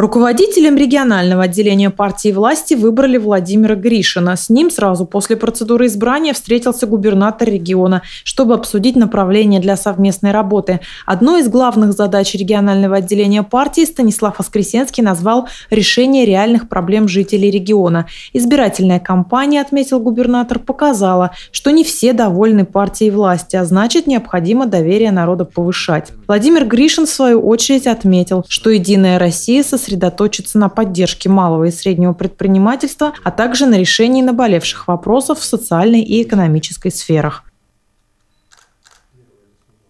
Руководителем регионального отделения партии власти выбрали Владимира Гришина. С ним сразу после процедуры избрания встретился губернатор региона, чтобы обсудить направление для совместной работы. Одной из главных задач регионального отделения партии Станислав Воскресенский назвал решение реальных проблем жителей региона. Избирательная кампания, отметил губернатор, показала, что не все довольны партией власти, а значит необходимо доверие народа повышать. Владимир Гришин, в свою очередь, отметил, что «Единая Россия» со сосредоточиться на поддержке малого и среднего предпринимательства, а также на решении наболевших вопросов в социальной и экономической сферах.